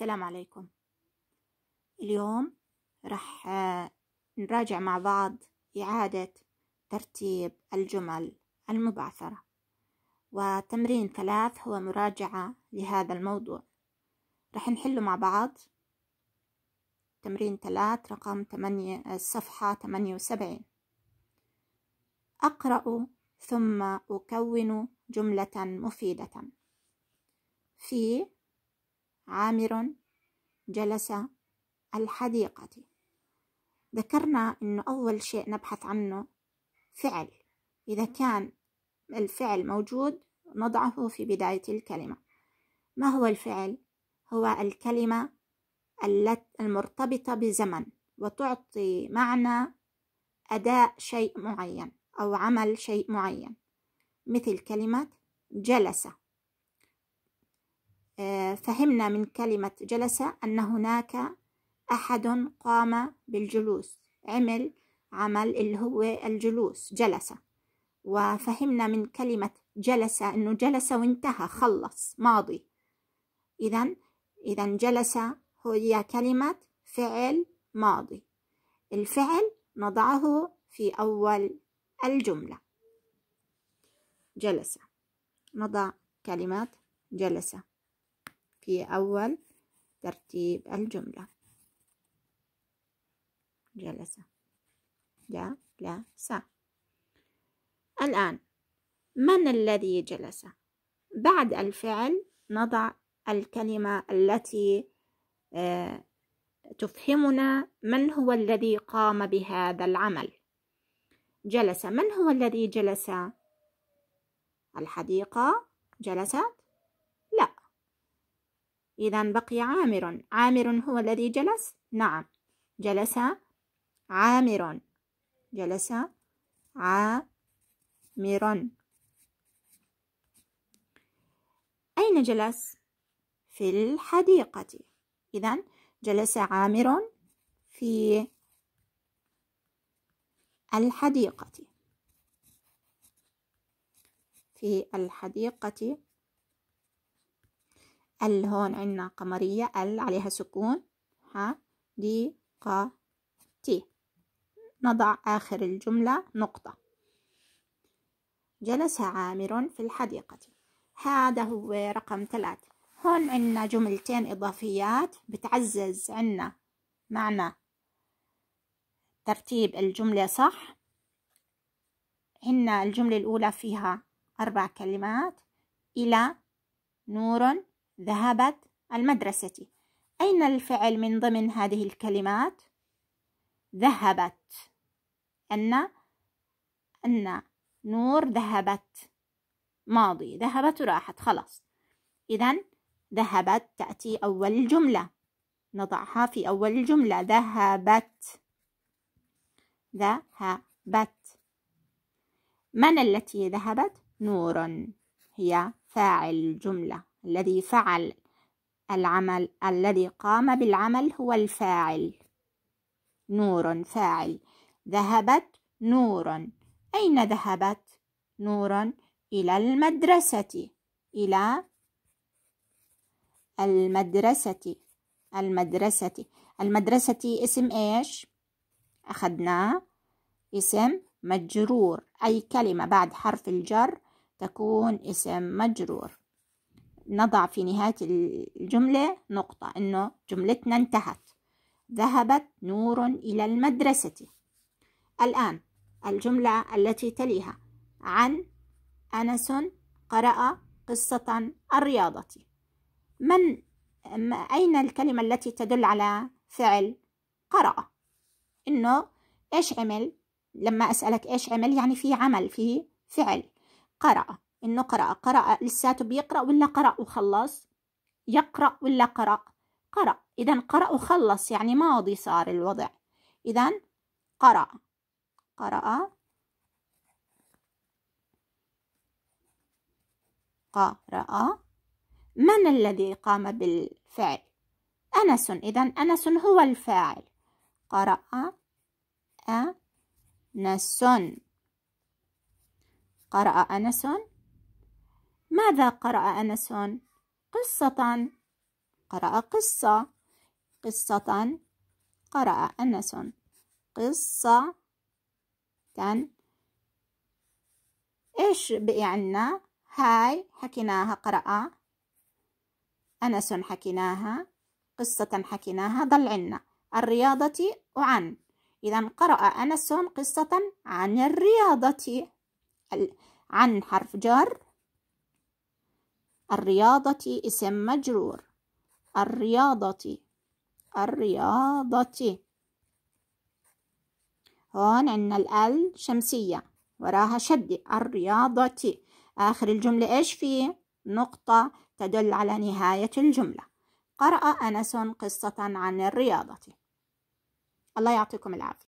السلام عليكم. اليوم راح نراجع مع بعض إعادة ترتيب الجمل المبعثرة. وتمرين ثلاث هو مراجعة لهذا الموضوع. راح نحله مع بعض. تمرين ثلاث رقم ثمانية الصفحة ثمانية وسبعين. أقرأ ثم أكون جملة مفيدة. في عامر جلس الحديقة. ذكرنا أنه أول شيء نبحث عنه فعل. إذا كان الفعل موجود نضعه في بداية الكلمة. ما هو الفعل؟ هو الكلمة المرتبطة بزمن وتعطي معنى أداء شيء معين أو عمل شيء معين. مثل كلمة جلس. فهمنا من كلمة جلس أن هناك أحد قام بالجلوس عمل عمل اللي هو الجلوس جلس. وفهمنا من كلمة جلس أنه جلس وانتهى خلص ماضي. إذا إذا جلس هي كلمة فعل ماضي. الفعل نضعه في أول الجملة. جلس. نضع كلمة جلس. في أول ترتيب الجملة. جلس. جلس. الآن من الذي جلس؟ بعد الفعل نضع الكلمة التي تفهمنا من هو الذي قام بهذا العمل. جلس. من هو الذي جلس؟ الحديقة. جلست لا إذا بقي عامر. عامر هو الذي جلس؟ نعم. جلس عامر. جلس عامر. أين جلس؟ في الحديقة. إذا جلس عامر في الحديقة. في الحديقة. ال هون عنا قمرية ال عليها سكون ها دي قا تي نضع آخر الجملة نقطة. جلس عامر في الحديقة. هذا هو رقم ثلاثة. هون عنا جملتين إضافيات بتعزز عنا معنى ترتيب الجملة صح؟ هنا الجملة الأولى فيها أربع كلمات إلى نور ذهبت المدرسة. أين الفعل من ضمن هذه الكلمات؟ ذهبت. أن أن نور ذهبت. ماضي. ذهبت وراحت خلاص. إذا ذهبت تأتي أول الجملة نضعها في أول الجملة ذهبت. ذهبت. من التي ذهبت؟ نور. هي فاعل الجملة الذي فعل العمل الذي قام بالعمل هو الفاعل. نور فاعل. ذهبت نور. أين ذهبت؟ نور إلى المدرسة. إلى المدرسة. المدرسة. المدرسة اسم إيش؟ أخذناه اسم مجرور. أي كلمة بعد حرف الجر تكون اسم مجرور. نضع في نهاية الجملة نقطة إنه جملتنا انتهت. ذهبت نور إلى المدرسة. الآن الجملة التي تليها. عن أنس قرأ قصة الرياضة. من أين الكلمة التي تدل على فعل قرأ؟ إنه إيش عمل؟ لما أسألك إيش عمل يعني في عمل في فعل قرأ. إنه قرأ. قرأ لساته بيقرأ ولا قرأ وخلص؟ يقرأ ولا قرأ؟ قرأ. إذا قرأ وخلص يعني ماضي صار الوضع. إذا قرأ. قرأ. قرأ. من الذي قام بالفعل؟ أنس. إذا أنس هو الفاعل. قرأ. أنس. قرأ أنس. ماذا قرأ أنس قصة. قرأ قصة. قصة. قرأ أنس قصة. إيش بقي عنا هاي حكيناها قرأ. أنس حكيناها. قصة حكيناها ضل عنا. الرياضة وعن إذا قرأ أنس قصة عن الرياضة. عن حرف جر. الرياضة اسم مجرور. الرياضة الرياضة. هون عنا الأل شمسية وراها شدة الرياضة. آخر الجملة إيش فيه نقطة تدل على نهاية الجملة. قرأ أنس قصة عن الرياضة. الله يعطيكم العافية.